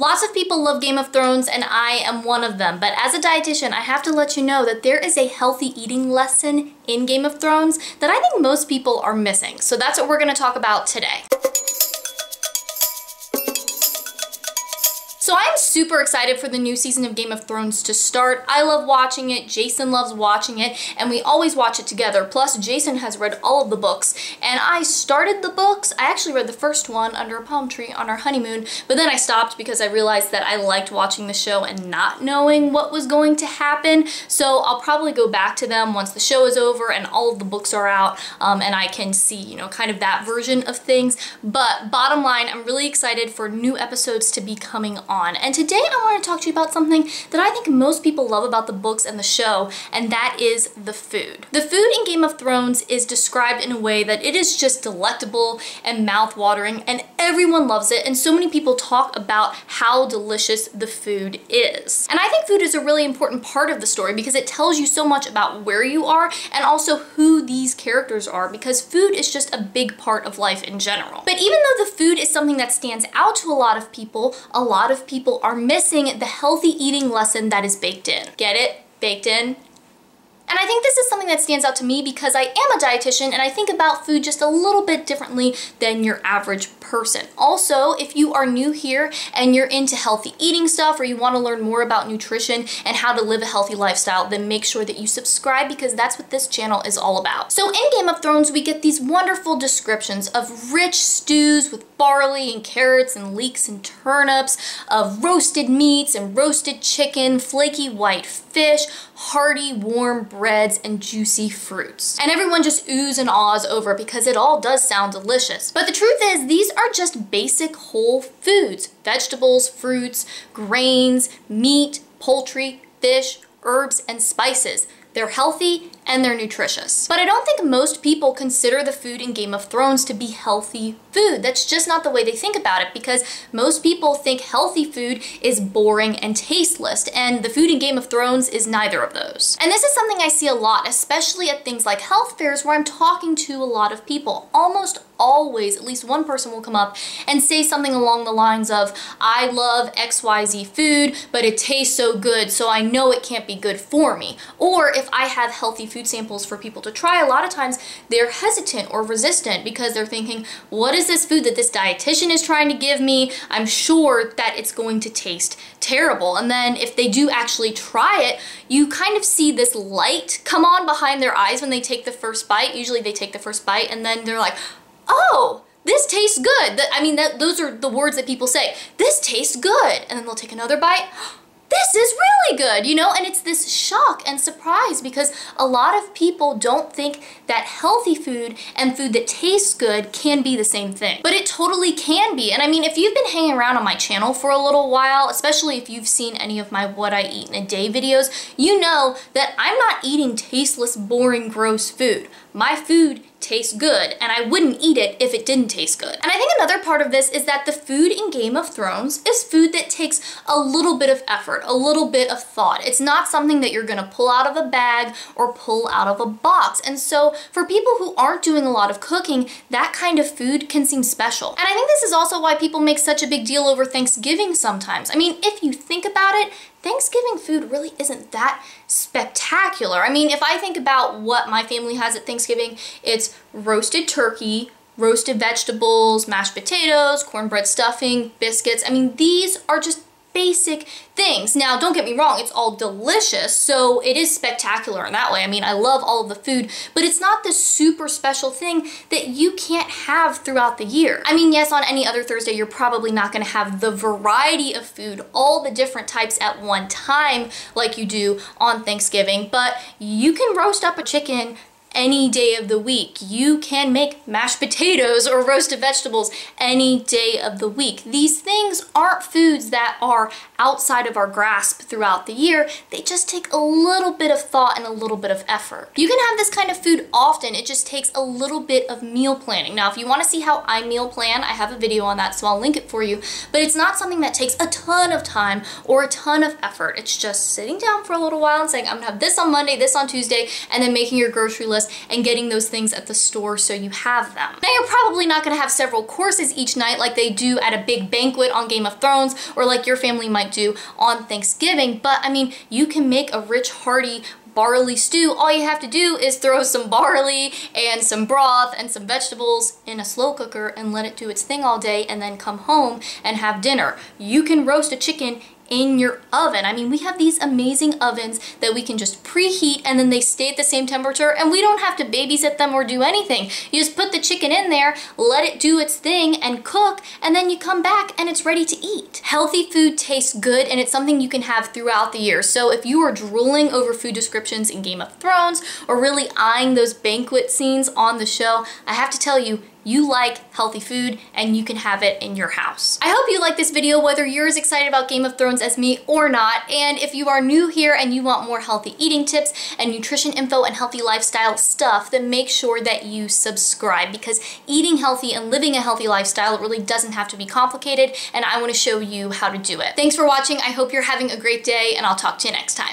Lots of people love Game of Thrones and I am one of them, but as a dietitian, I have to let you know that there is a healthy eating lesson in Game of Thrones that I think most people are missing. So that's what we're gonna talk about today. So I'm super excited for the new season of Game of Thrones to start. I love watching it, Jason loves watching it, and we always watch it together. Plus, Jason has read all of the books, and I started the books. I actually read the first one under a palm tree on our honeymoon, but then I stopped because I realized that I liked watching the show and not knowing what was going to happen. So I'll probably go back to them once the show is over and all of the books are out, um, and I can see, you know, kind of that version of things. But bottom line, I'm really excited for new episodes to be coming on on. And today I want to talk to you about something that I think most people love about the books and the show, and that is the food. The food in Game of Thrones is described in a way that it is just delectable and mouth-watering, and everyone loves it, and so many people talk about how delicious the food is. And I think food is a really important part of the story because it tells you so much about where you are and also who these characters are because food is just a big part of life in general. But even though the food is something that stands out to a lot of people, a lot of people are missing the healthy eating lesson that is baked in. Get it? Baked in? And I think this is something that stands out to me because I am a dietitian and I think about food just a little bit differently than your average person. Also, if you are new here and you're into healthy eating stuff or you want to learn more about nutrition and how to live a healthy lifestyle, then make sure that you subscribe because that's what this channel is all about. So in Game of Thrones, we get these wonderful descriptions of rich stews with barley and carrots and leeks and turnips, of roasted meats and roasted chicken, flaky white fish, hearty warm breads, and juicy fruits. And everyone just oohs and ahs over because it all does sound delicious. But the truth is, these are just basic whole foods. Vegetables, fruits, grains, meat, poultry, fish, herbs, and spices. They're healthy and they're nutritious. But I don't think most people consider the food in Game of Thrones to be healthy food. That's just not the way they think about it because most people think healthy food is boring and tasteless and the food in Game of Thrones is neither of those. And this is something I see a lot, especially at things like health fairs where I'm talking to a lot of people. Almost always, at least one person will come up and say something along the lines of, I love XYZ food, but it tastes so good, so I know it can't be good for me. Or if I have healthy food samples for people to try, a lot of times they're hesitant or resistant because they're thinking, what is this food that this dietitian is trying to give me? I'm sure that it's going to taste terrible. And then if they do actually try it, you kind of see this light come on behind their eyes when they take the first bite. Usually they take the first bite and then they're like, oh, this tastes good. I mean, that, those are the words that people say. This tastes good. And then they'll take another bite good, you know? And it's this shock and surprise because a lot of people don't think that healthy food and food that tastes good can be the same thing. But it totally can be. And I mean, if you've been hanging around on my channel for a little while, especially if you've seen any of my what I eat in a day videos, you know that I'm not eating tasteless, boring, gross food. My food tastes good and I wouldn't eat it if it didn't taste good. And I think another part of this is that the food in Game of Thrones is food that takes a little bit of effort, a little bit of thought. It's not something that you're gonna pull out of a bag or pull out of a box. And so for people who aren't doing a lot of cooking, that kind of food can seem special. And I think this is also why people make such a big deal over Thanksgiving sometimes. I mean, if you think about it, Thanksgiving food really isn't that spectacular. I mean, if I think about what my family has at Thanksgiving, it's roasted turkey, roasted vegetables, mashed potatoes, cornbread stuffing, biscuits. I mean, these are just basic things. Now, don't get me wrong, it's all delicious, so it is spectacular in that way. I mean, I love all of the food, but it's not this super special thing that you can't have throughout the year. I mean, yes, on any other Thursday, you're probably not gonna have the variety of food, all the different types at one time like you do on Thanksgiving, but you can roast up a chicken any day of the week. You can make mashed potatoes or roasted vegetables any day of the week. These things aren't foods that are outside of our grasp throughout the year. They just take a little bit of thought and a little bit of effort. You can have this kind of food often. It just takes a little bit of meal planning. Now, if you want to see how I meal plan, I have a video on that, so I'll link it for you. But it's not something that takes a ton of time or a ton of effort. It's just sitting down for a little while and saying, I'm gonna have this on Monday, this on Tuesday, and then making your grocery list and getting those things at the store so you have them. Now you're probably not gonna have several courses each night like they do at a big banquet on Game of Thrones or like your family might do on Thanksgiving, but I mean, you can make a rich, hearty barley stew, all you have to do is throw some barley and some broth and some vegetables in a slow cooker and let it do its thing all day and then come home and have dinner. You can roast a chicken in your oven. I mean, we have these amazing ovens that we can just preheat and then they stay at the same temperature and we don't have to babysit them or do anything. You just put the chicken in there, let it do its thing and cook, and then you come back and it's ready to eat. Healthy food tastes good and it's something you can have throughout the year. So if you are drooling over food descriptions in Game of Thrones or really eyeing those banquet scenes on the show, I have to tell you, you like healthy food and you can have it in your house. I hope you like this video whether you're as excited about Game of Thrones as me or not and if you are new here and you want more healthy eating tips and nutrition info and healthy lifestyle stuff then make sure that you subscribe because eating healthy and living a healthy lifestyle it really doesn't have to be complicated and I want to show you how to do it. Thanks for watching. I hope you're having a great day and I'll talk to you next time.